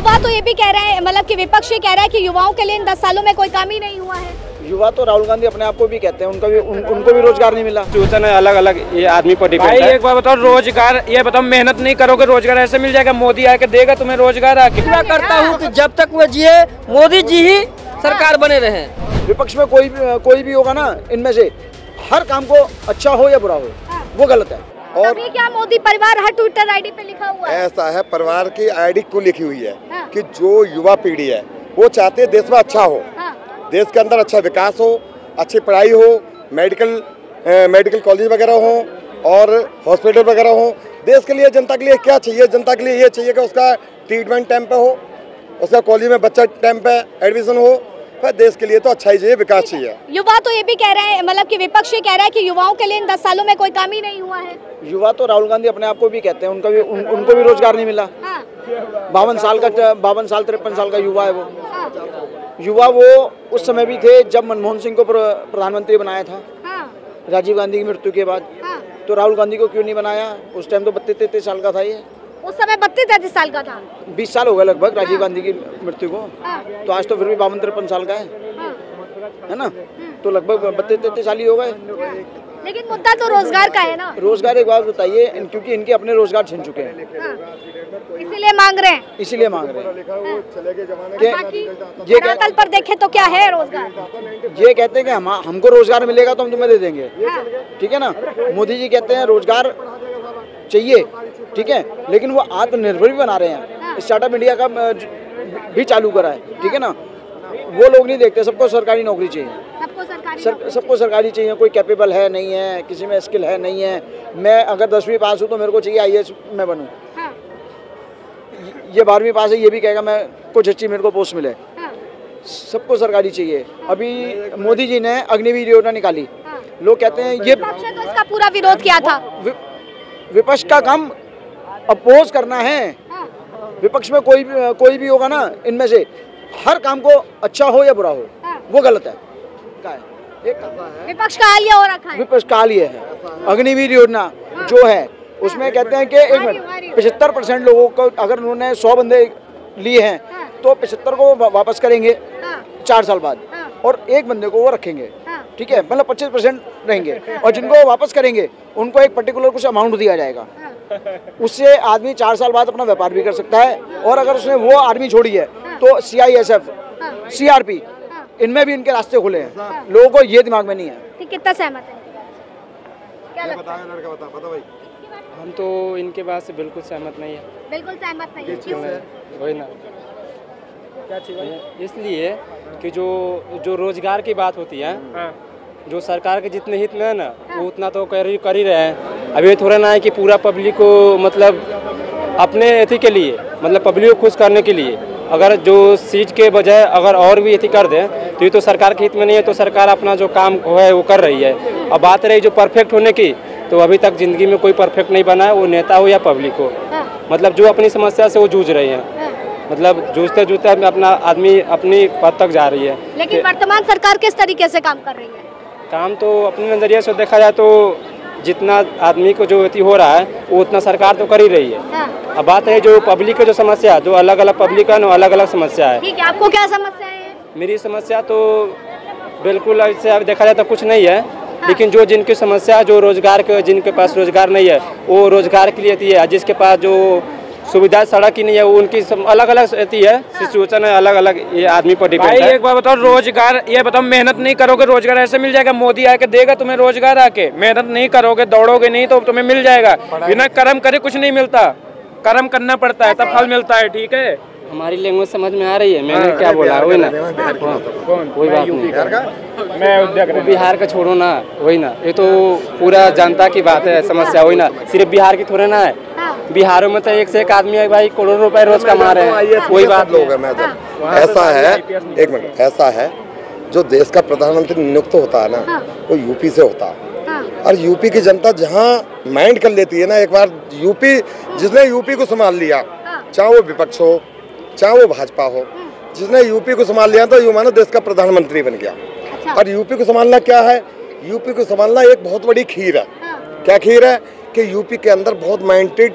युवा तो ये भी कह रहे हैं मतलब कि विपक्ष ये कह रहा है कि युवाओं के लिए इन दस सालों में कोई काम ही नहीं हुआ है। युवा तो राहुल गांधी अपने आप को भी कहते हैं उनका भी उन, उनको भी रोज़गार नहीं मिला। सिचुएशन है अलग अलग ये आदमी पर डिपेंड है। एक बार बताओ रोज़गार ये बताओ मेहनत नहीं करोगे रोज़गार ऐसे मिल जाएगा मोदी आके देगा तुम्हें रोज़गार आके। मैं करता हूँ कि जब तक वो जिए मोदी जी ही सरकार बने रहे। विपक्ष में कोई भी कोई भी होगा ना इनमें से हर काम को अच्छा हो या बुरा हो वो गलत है। और। अभी क्या मोदी परिवार हर ट्विटर आईडी पे लिखा हुआ है? ऐसा है परिवार की आईडी क्यों लिखी हुई है? हाँ। कि जो युवा पीढ़ी है वो चाहते हैं देश में अच्छा हो। हाँ, देश के अंदर अच्छा विकास हो अच्छी पढ़ाई हो मेडिकल अ, मेडिकल कॉलेज वगैरह हो और हॉस्पिटल वगैरह हो। देश के लिए जनता के लिए क्या चाहिए? जनता के लिए ये चाहिए कि उसका ट्रीटमेंट टाइम पे हो उसका कॉलेज में बच्चा टाइम पे एडमिशन हो। पर देश के लिए तो अच्छा ही चाहिए विकास चाहिए। युवा तो ये भी कह रहे हैं मतलब कि विपक्ष ये कह रहा है कि युवाओं के लिए इन दस सालों में कोई काम ही नहीं हुआ है। युवा तो राहुल गांधी अपने आप को भी कहते हैं उनका भी उन, उनको भी रोज़गार नहीं मिला। हाँ, बावन साल का बावन साल तिरपन साल का युवा है वो। हाँ, युवा वो उस समय भी थे जब मनमोहन सिंह को प्रधानमंत्री बनाया था। हाँ, राजीव गांधी की मृत्यु के बाद। तो राहुल गांधी को क्यों नहीं बनाया? उस टाइम तो बत्तीस तैतीस साल का था ये। उस समय बत्तीस तैतीस साल का था। बीस साल हो गए लगभग राजीव गांधी की मृत्यु को। तो आज तो फिर भी बावन तिरपन साल का है। हाँ, है ना? तो लगभग बत्तीस तैतीस साल ही हो गए। लेकिन मुद्दा तो रोज़गार का है ना। रोज़गार एक बात बताइए क्योंकि इनके अपने रोज़गार छिन चुके हैं। हाँ, इसीलिए मांग रहे हैं। इसीलिए मांग रहे हैं। ये कह- धरातल पर देखे तो क्या है रोज़गार? ये कहते हैं कि हम हमको रोज़गार मिलेगा तो हम तुम्हें दे देंगे। हाँ, ठीक है ना? मोदी जी कहते हैं रोज़गार चाहिए ठीक है? लेकिन वो आत्मनिर्भर भी बना रहे हैं। स्टार्टअप इंडिया का भी चालू करा है ठीक है ना? वो लोग नहीं देखते सबको सरकारी नौकरी चाहिए। सर, सबको सरकारी चाहिए कोई कैपेबल है नहीं है किसी में स्किल है नहीं है। मैं अगर दसवीं पास हूँ तो मेरे को चाहिए आई मैं बनूँ। हाँ, ये बारहवीं पास है ये भी कहेगा मैं कुछ अच्छी मेरे को पोस्ट मिले। हाँ, सबको सरकारी चाहिए। अभी मोदी जी ने अग्निवीर योजना निकाली। हाँ। लोग कहते हैं ये तो इसका पूरा विरोध किया था। वि- विपक्ष का काम अपोज करना है। हाँ, विपक्ष में कोई कोई भी होगा ना इनमें से हर काम को अच्छा हो या बुरा हो हाँ। वो गलत है। का है? विपक्ष का हाल ये हो रखा है। विपक्ष का हाल ये है। अग्निवीर योजना जो है उसमें कहते हैं कि एक मिनट पचहत्तर परसेंट लोगों को अगर उन्होंने सौ बंदे लिए हैं तो पचहत्तर को वापस करेंगे हाँ, चार साल बाद। हाँ। और एक बंदे को वो रखेंगे हाँ। ठीक है? मतलब पच्चीस परसेंट रहेंगे। और जिनको वो वापस करेंगे उनको एक पर्टिकुलर कुछ अमाउंट दिया जाएगा। उससे आदमी चार साल बाद अपना व्यापार भी कर सकता है। और अगर उसने वो आर्मी छोड़ी है तो C I S F C R P इनमें भी इनके रास्ते खुले हैं। लोगों को ये दिमाग में नहीं है। कितना सहमत है क्या लगता है? हम तो इनके बात से बिल्कुल सहमत नहीं है। बिल्कुल सहमत नहीं है। वही ना। क्या चीज़ इसलिए कि जो जो रोज़गार की बात होती है जो सरकार के जितने हित में है ना वो उतना तो कर ही कर ही रहे हैं। अभी थोड़ा ना है कि पूरा पब्लिक को मतलब अपने अथी के लिए मतलब पब्लिक को खुश करने के लिए अगर जो सीट के बजाय अगर और भी अथी कर दें तो ये तो सरकार के हित में नहीं है तो सरकार अपना जो काम है वो कर रही है। अब बात रही जो परफेक्ट होने की तो अभी तक ज़िंदगी में कोई परफेक्ट नहीं बना है वो नेता हो या पब्लिक हो। मतलब जो अपनी समस्या से वो जूझ रहे हैं। मतलब जूझते जूझते अपना- अपना आदमी अपनी पद तक जा रही है। लेकिन वर्तमान सरकार किस तरीके से काम कर रही है? काम तो अपने नज़रिए से देखा जाए तो जितना आदमी को जो अति हो रहा है वो उतना सरकार तो कर ही रही है। हाँ, अब बात है जो पब्लिक का जो समस्या है जो अलग अलग पब्लिक है ना अलग अलग समस्या है। ठीक है आपको क्या समस्या है? मेरी समस्या तो बिल्कुल ऐसे अब देखा जाए तो कुछ नहीं है लेकिन जो जिनकी समस्या है, जो रोज़गार के जिनके पास रोज़गार नहीं है वो रोज़गार के लिए अति है। जिसके पास जो सुविधा सड़क ही नहीं है वो उनकी अलग अलग अति है सिचुएशन है अलग अलग ये आदमी पर डिपेंड है। एक बार बताओ रोज़गार ये बताओ मेहनत नहीं करोगे रोज़गार ऐसे मिल जाएगा मोदी आके देगा तुम्हें रोज़गार आके। मेहनत नहीं करोगे दौड़ोगे नहीं तो तुम्हें मिल जाएगा। बिना कर्म करे कुछ नहीं मिलता। कर्म करना पड़ता है तब फल मिलता है ठीक है? हमारी लैंग्वेज समझ में आ रही है मैंने क्या बोला वही ना। कोई बात नहीं। मैं बिहार का छोड़ो ना वही ना। ये तो पूरा जनता की बात है समस्या वही ना। सिर्फ़ बिहार की थोड़े ना है। बिहारों में तो एक से एक आदमी है भाई करोड़ों रुपए रोज कमा रहे हैं। वही बात लोग हैं मैं तो। ऐसा है एक मिनट ऐसा है जो देश का प्रधानमंत्री नियुक्त होता है ना वो यूपी से होता। है। और यूपी की जनता जहाँ माइंड कर लेती है ना एक बार यूपी जिसने यूपी को संभाल लिया चाहे वो विपक्ष हो चाहे वो भाजपा हो जिसने यूपी को संभाल लिया तो यू मानो देश का प्रधानमंत्री बन गया। और यूपी को संभालना क्या है? यूपी को संभालना एक बहुत बड़ी खीर है। क्या खीर है? कि यूपी के अंदर बहुत माइंडेड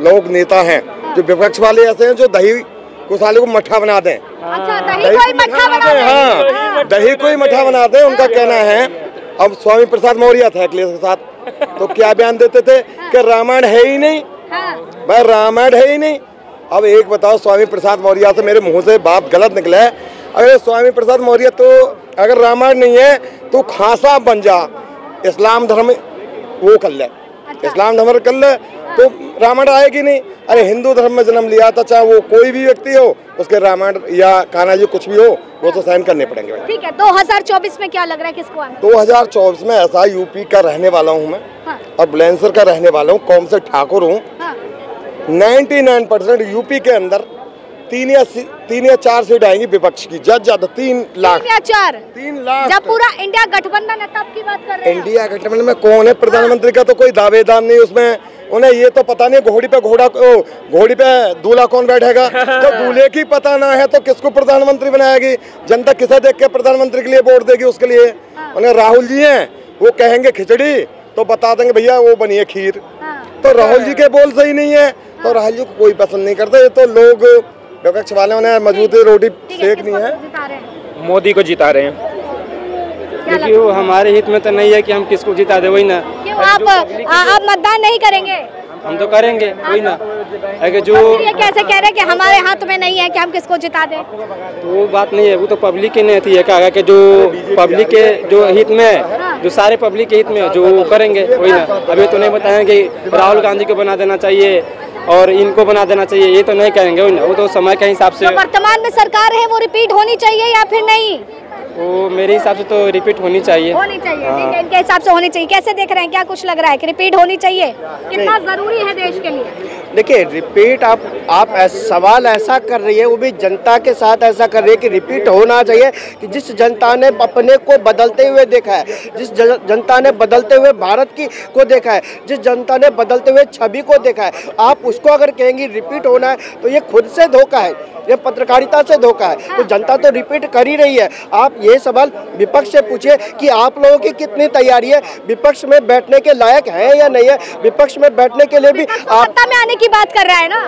लोग नेता हैं जो विपक्ष वाले ऐसे हैं जो दही कुछ साले को मठा बना दें। अच्छा दही दही कोई को मट्ठा बना दें हाँ। दही को ही मट्ठा बना दें उनका कहना है अब स्वामी प्रसाद मौर्य था अखिलेश के साथ। तो क्या बयान देते थे कि रामायण है ही नहीं? हाँ। भाई रामायण है ही नहीं। अब एक बताओ स्वामी प्रसाद मौर्य से मेरे मुँह से बात गलत निकला है। अगर स्वामी प्रसाद मौर्य तो अगर रामायण नहीं है तो खासा बन जा। इस्लाम धर्म वो कर ले। इस्लाम धर्म कर ले तो रामायण आएगी नहीं। अरे हिंदू धर्म में जन्म लिया था चाहे वो कोई भी व्यक्ति हो उसके रामायण या कान्हा जी कुछ भी हो वो तो साइन करने पड़ेंगे ठीक है 2024 में क्या लग रहा है किसको आना? 2024 में ऐसा यूपी का रहने वाला हूँ मैं हाँ। और बुलंदशहर का रहने वाला हूँ कौम से ठाकुर हूँ। हाँ। 99 परसेंट यूपी के अंदर तीन या तीन या चार सीट आएँगी विपक्ष की ज़्यादा ज़्यादा तीन लाख। तीन या चार? तीन लाख। जब पूरा इंडिया गठबंधन है तब की बात कर रहे हैं इंडिया गठबंधन में कौन है? प्रधानमंत्री का तो कोई दावेदार नहीं उसमें उन्हें ये तो पता नहीं घोड़ी पे घोड़ा घोड़ी पे दूल्हा कौन बैठेगा? जब दूल्हे की पता ना है तो किसको प्रधानमंत्री बनाएगी? जनता किसे देख के प्रधानमंत्री के लिए वोट देगी उसके लिए? उन्हें राहुल जी हैं वो कहेंगे खिचड़ी तो बता देंगे भैया वो बनी है खीर। हाँ। तो राहुल जी के बोल सही नहीं है। तो राहुल जी को कोई पसंद नहीं करता। ये तो लोग विपक्ष वाले ने मजबूती रोटी है सेकनी है। हैं? मोदी को जिता रहे हैं। क्या देखिए वो हमारे हित में तो नहीं है कि हम किसको जिता दे वही ना। क्यों आप आप मतदान नहीं करेंगे। हम तो करेंगे वही ना। अगर जो ये कैसे कह रहे हैं कि हमारे हाथ में नहीं है कि हम किसको जिता दें? तो वो बात नहीं है वो तो पब्लिक की नहीं थी है कहा कि जो पब्लिक के जो हित में है जो सारे पब्लिक के हित में है जो वो करेंगे वही ना। अभी तो नहीं बताएँ कि राहुल गांधी को बना देना चाहिए और इनको बना देना चाहिए ये तो नहीं कहेंगे वो तो समय के हिसाब से वर्तमान में सरकार है वो रिपीट होनी चाहिए या फिर नहीं? वो मेरे हिसाब से तो रिपीट होनी चाहिए। होनी चाहिए। ठीक है इनके हिसाब से होनी चाहिए। कैसे देख रहे हैं? क्या कुछ लग रहा है कि रिपीट होनी चाहिए? कितना ज़रूरी है देश के लिए? देखिए रिपीट आप आप ऐस, सवाल ऐसा कर रही है वो भी जनता के साथ ऐसा कर रही है कि रिपीट होना चाहिए कि जिस जनता ने अपने को बदलते हुए देखा है जिस जनता ने बदलते हुए भारत की को देखा है जिस जनता ने बदलते हुए छवि को देखा है आप उसको अगर कहेंगी रिपीट होना है तो ये खुद से धोखा है ये पत्रकारिता से धोखा है तो जनता तो रिपीट कर ही रही है। आप ये सवाल विपक्ष से पूछिए कि आप लोगों की कितनी तैयारी है विपक्ष में बैठने के लायक है या नहीं है विपक्ष में बैठने के लिए भी आप सत्ता में आने की बात कर रहा है ना?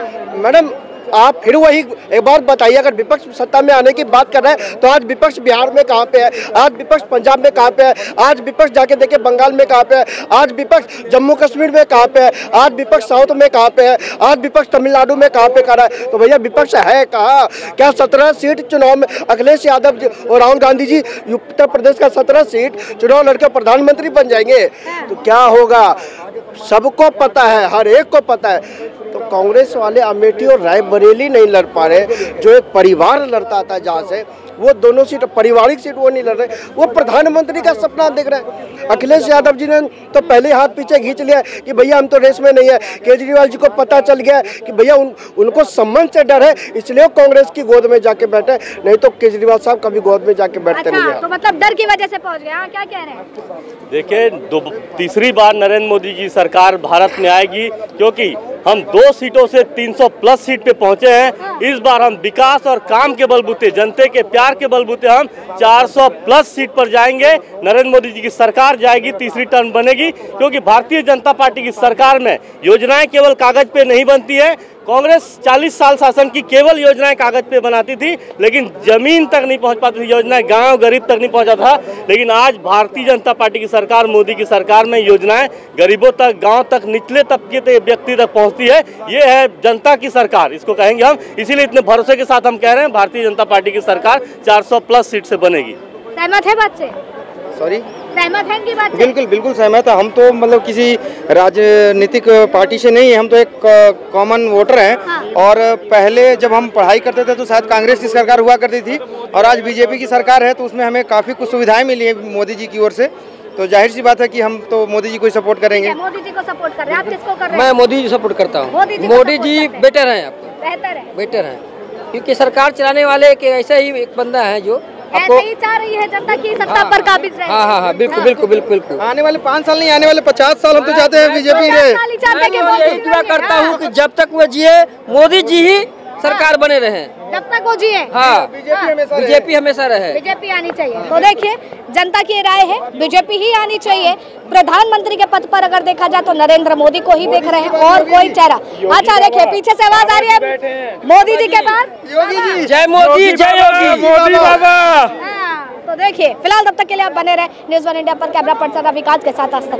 मैडम आप फिर वही एक बार बताइए अगर विपक्ष सत्ता में आने की बात कर रहे हैं तो आज विपक्ष बिहार में कहाँ पे है? आज विपक्ष पंजाब में कहाँ पे है? आज विपक्ष जाके देखिए बंगाल में कहाँ पे है? आज विपक्ष जम्मू कश्मीर में कहाँ पे है? आज विपक्ष साउथ में कहाँ पे है? आज विपक्ष तमिलनाडु में कहाँ पे खड़ा है? तो भैया विपक्ष है कहाँ? क्या सत्रह सीट चुनाव में अखिलेश यादव और राहुल गांधी जी उत्तर प्रदेश का सत्रह सीट चुनाव लड़के प्रधानमंत्री बन जाएँगे? तो क्या होगा? सबको पता है हर एक को पता है। कांग्रेस वाले अमेठी और रायबरेली नहीं लड़ पा रहे, जो एक परिवार लड़ता था जहाँ से वो दोनों सीट पारिवारिक सीट वो नहीं लड़ रहे। वो प्रधानमंत्री का सपना देख रहे हैं। अखिलेश यादव जी ने तो पहले हाथ पीछे खींच लिया कि भैया हम तो रेस में नहीं है। केजरीवाल जी को पता चल गया कि भैया उन, उनको सम्मान से डर है इसलिए कांग्रेस की गोद में जाके बैठे नहीं तो केजरीवाल साहब कभी गोद में जाके बैठते नहीं अच्छा हैं। तो मतलब डर की वजह से पहुँच गए। हाँ क्या कह रहे हैं? देखिए तीसरी बार नरेंद्र मोदी की सरकार भारत में आएगी क्योंकि हम दो सीटों से 300 प्लस सीट पे पहुँचे हैं। इस बार हम विकास और काम के बलबूते जनता के प्यार के बलबूते हम 400 प्लस सीट पर जाएँगे। नरेंद्र मोदी जी की सरकार जाएगी, तीसरी टर्म बनेगी, क्योंकि भारतीय जनता पार्टी की सरकार में योजनाएँ केवल कागज़ पे नहीं बनती है कांग्रेस 40 साल शासन की केवल योजनाएँ कागज़ पे बनाती थी, लेकिन ज़मीन तक नहीं पहुँच पाती थी, योजनाएँ गाँव गरीब तक नहीं पहुँचा था। लेकिन आज भारतीय जनता पार्टी की सरकार, मोदी की सरकार में योजनाएँ गरीबों तक, गाँव तक, निचले तबके तक, व्यक्ति तक पहुँचती है। ये है जनता की सरकार, इसको कहेंगे हम। इसीलिए इतने भरोसे के साथ हम कह रहे हैं, भारतीय जनता पार्टी की सरकार 400 प्लस सीट से बनेगी। सहमत है बात से सॉरी सहमत है इनकी बात बिल्कुल बिल्कुल सहमत है। हम तो मतलब किसी राजनीतिक पार्टी से नहीं है। हम तो एक कॉमन वोटर हैं। हाँ। और पहले जब हम पढ़ाई करते थे तो शायद कांग्रेस की सरकार हुआ करती थी। और आज बीजेपी की सरकार है तो उसमें हमें काफ़ी कुछ सुविधाएँ मिली है मोदी जी की ओर से। तो ज़ाहिर सी बात है कि हम तो मोदी जी को ही सपोर्ट करेंगे। मोदी जी को सपोर्ट कर रहे हैं। आप किसको कर रहे हैं? मैं मोदी जी सपोर्ट करता हूँ। मोदी जी को बेटर हैं। आपको बेहतर है। बेटर हैं। क्योंकि सरकार चलाने वाले एक ऐसा ही एक बंदा है जो ऐसे ही चाह रही है जनता की सत्ता पर काबिज रहे हाँ हाँ हाँ बिल्कुल बिल्कुल बिल्कुल आने वाले पाँच साल नहीं आने वाले पचास साल हम तो चाहते हैं बीजेपी पचास रहे साल ही चाहते हैं कि मैं मोदी यही दुआ करता हूँ। की जब तक वो जिए मोदी जी ही सरकार बने रहे। जब तक वो जिए। हाँ। बीजेपी हमेशा रहे। बीजेपी आनी चाहिए। तो देखिए जनता की राय है बीजेपी ही आनी चाहिए। प्रधानमंत्री के पद पर अगर देखा जाए तो नरेंद्र मोदी को ही देख रहे हैं और कोई चेहरा। अच्छा देखिए पीछे से आवाज़ आ रही है। मोदी जी के बाद जय मोदी जय योगी। मोदी बाबा। हाँ, तो देखिए फ़िलहाल तब तक के लिए आप बने रहे। न्यूज़ वन इंडिया पर कैमरा पर्सन विकास के साथ आस्था